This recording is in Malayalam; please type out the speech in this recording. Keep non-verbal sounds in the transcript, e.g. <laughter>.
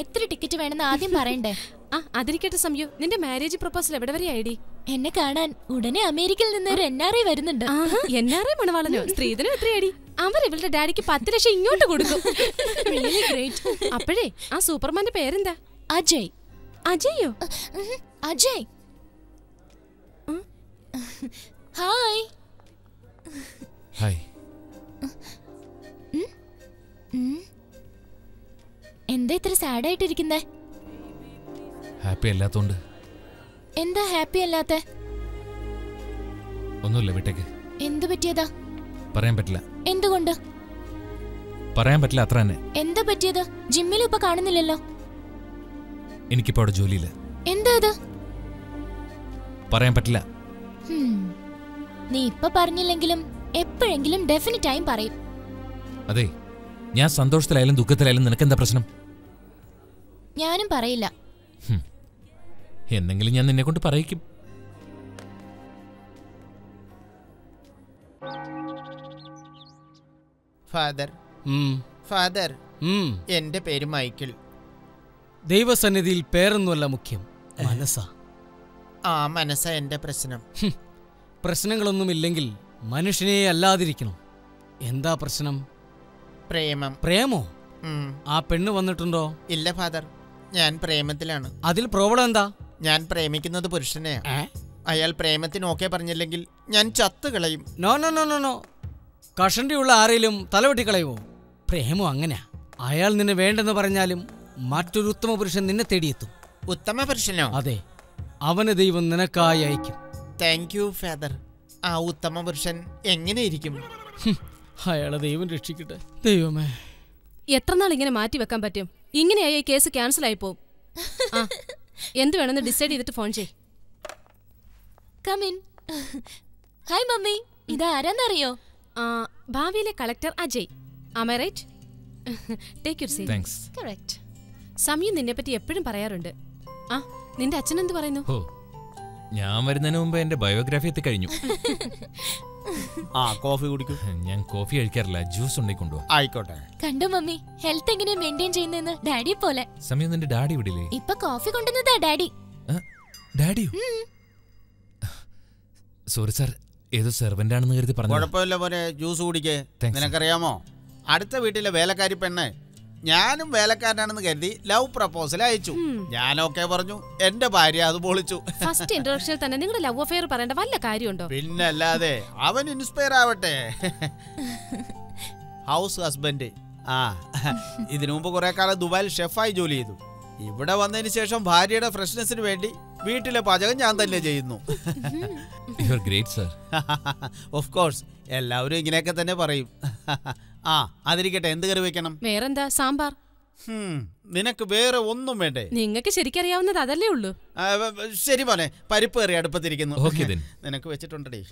എത്ര ടിക്കറ്റ് വേണമെന്ന് ആദ്യം പറയണ്ടേ? ആ അതിരിക്കട്ടെ സംയു നിന്റെ മാരേജ് പ്രപ്പോസൽ എവിടെ വരെ ഐഡി എന്നെ കാണാൻ ഉടനെ അമേരിക്കയിൽ നിന്ന് ഒരു എൻ ആർ ഐ വരുന്നുണ്ട്. എൻ ആർ ഐ മണവാളനോ? സ്ത്രീധനം എത്ര അടി അവർ ഇവളുടെ ഡാഡിക്ക് പത്ത് ലക്ഷം ഇങ്ങോട്ട് കൊടുക്കും. അപ്പോഴേ ആ സൂപ്പർമാന്റെ പേരെന്താ? അജയ്. അജയോ. അജയ് ഹായ് ഹായ് എന്താ ഇത്ര സാഡ് ആയിട്ടിരിക്കുന്നേ ഹാപ്പി അല്ലാത്തോണ്ട്. എന്താ ഹാപ്പി അല്ലാത്ത? ഒന്നുമില്ല വിട്ടേക്ക്. എന്തു പറ്റിയതാ? പറയാൻ പറ്റില്ല. എന്തുകൊണ്ട്? പറയാൻ പറ്റില്ല അത്ര തന്നെ. എന്താ പറ്റിയത്? ജിമ്മിലും ഇപ്പൊ കാണുന്നില്ലല്ലോ. എനിക്കിപ്പോ അവിടെ ജോലിയില്ല. എന്താ ഇത്? പറയാൻ പറ്റില്ല. നീ ഇപ്പൊ പറഞ്ഞില്ലെങ്കിലും എപ്പോഴെങ്കിലും ഡെഫിനറ്റ് ആയും പറയും. അതെ ഞാൻ സന്തോഷത്തിലായാലും ദുഃഖത്തിലായാലും നിനക്ക് എന്താ പ്രശ്നം? ഞാനും പറയില്ല. എന്നെങ്കിലും ഞാൻ നിന്നെ കൊണ്ട് പറയിക്കും. ഫാദർ. ഫാദർ. എന്റെ പേര് മൈക്കിൾ. ദൈവസന്നിധിയിൽ പേരൊന്നുമല്ല മുഖ്യം. മനസ്സാ. ആ മനസ്സാ എന്റെ പ്രശ്നം. പ്രശ്നങ്ങളൊന്നും ഇല്ലെങ്കിൽ മനുഷ്യനെ അല്ലാതിരിക്കണം. എന്താ പ്രശ്നം? പ്രേമം. പ്രേമോ. ആ പെണ്ണ് വന്നിട്ടുണ്ടോ? ഇല്ല ഫാദർ. ഞാൻ പ്രേമത്തിലാണ്. അതിൽ പ്രോബ്ലം എന്താ? ഞാൻ പ്രേമിക്കുന്നത് പുരുഷനെയാണ് അയാൾ പ്രേമത്തിന് ഓക്കെ പറഞ്ഞില്ലെങ്കിൽ ഞാൻ ചത്തു കളയും. No no no no no. കഷണ്ടിയുള്ള ആരെങ്കിലും തലവെട്ടി കളയുമോ പ്രേമം അങ്ങനെയാ അയാൾ നിന്നെ വേണ്ടെന്ന് പറഞ്ഞാലും മറ്റൊരു ഉത്തമ പുരുഷൻ നിന്നെ തേടിയെത്തും. ഉത്തമ പുരുഷനോ? അതെ. അവന് ദൈവം നിനക്കായി അയക്കും. താങ്ക് യു ഫാദർ ആ ഉത്തമ പുരുഷൻ എങ്ങനെ ഇരിക്കും അയാളെ ദൈവം രക്ഷിക്കട്ടെ. ദൈവമേ. എത്ര നാൾ ഇങ്ങനെ മാറ്റി വെക്കാൻ പറ്റും? ഇങ്ങനെയായി ഈ കേസ് ക്യാൻസൽ ആയി പോവും എന്ത് വേണമെന്ന് ഡിസൈഡ് ചെയ്തിട്ട് ഫോൺ ചെയ് കമിൻ ഹായ് മമ്മി. ഇതാരാന്നറിയോ ആ, ഭാവിയിലെ കളക്ടർ അജയ്. ആമേ take your seat thanks correct സമയം നിന്നെ പറ്റി എപ്പോഴും പറയാറുണ്ട്. ആ നിന്റെ അച്ഛൻ എന്ത് പറയുന്നു? ഞാൻ വരുന്നതിന് മുമ്പ് എന്റെ ബയോഗ്രാഫി എത്തിക്കഴിഞ്ഞു. <laughs> ആ കോഫി കുടിക്കും. ഞാൻ കോഫി കഴിക്കാറില്ല ജ്യൂസ് ഉണ്ടായിക്കൊണ്ടോ ആയിക്കോട്ടെ. കണ്ടു മമ്മി ഹെൽത്ത് എങ്ങനെ മെയിന്റെയിൻ ചെയ്യുന്നെന്ന് ഡാഡി പോലെ. സമയം നിന്റെ ഡാഡി വിടില്ലേ ഇപ്പൊ കോഫി കൊണ്ടുവന്നതാ ഡാഡി. ഡാഡിയോ? സോറി സാർ ഏതോ സെർവന്റ് ആണെന്ന് കരുതി പറഞ്ഞു കുഴപ്പമില്ല പോലെ ജ്യൂസ് കുടിക്കേ. നിനക്കറിയാമോ? അടുത്ത വീട്ടിലെ വേലക്കാരി പെണ്ണ് ഞാനും വേലക്കാരനാണെന്ന് കരുതി ലവ് പ്രപ്പോസൽ അയച്ചു. ഞാനൊക്കെ പറഞ്ഞു എന്റെ ഭാര്യ അത് പൊളിച്ചു. ഫസ്റ്റ് ഇൻട്രൊഡക്ഷനിൽ തന്നെ നിങ്ങളുടെ ലവ് അഫെയർ പറയേണ്ട വല്ല കാര്യമുണ്ടോ? പിന്നല്ലാതെ അവൻ ഇൻസ്പയർ ആവട്ടെ. ഹൗസ് ഹസ്ബൻഡ് ആ ഇതിനു മുമ്പ് കുറെ കാലം ദുബായിൽ ഷെഫായി ജോലി ചെയ്തു. ഇവിടെ വന്നതിന് ശേഷം ഭാര്യയുടെ ഫ്രഷ്നെസ്സിന് വേണ്ടി വീട്ടിലെ പാചകം ഞാൻ തന്നെ ചെയ്യുന്നു. You are great sir of course എല്ലാവരും ഇങ്ങനെയൊക്കെ തന്നെ പറയും. <laughs> ആ അതിരിക്കട്ടെ എന്ത് കറി വെക്കണം? വേറെന്താ സാമ്പാർ? ഹും, നിനക്ക് വേറെ ഒന്നും വേണ്ടേ? നിങ്ങൾക്ക് ശരിക്കറിയാവുന്നത് അതല്ലേ ഉള്ളൂ. ശരി മോനെ പരിപ്പ് കറി അടുപ്പത്തിരിക്കുന്നു. നിനക്ക് വെച്ചിട്ടുണ്ടേ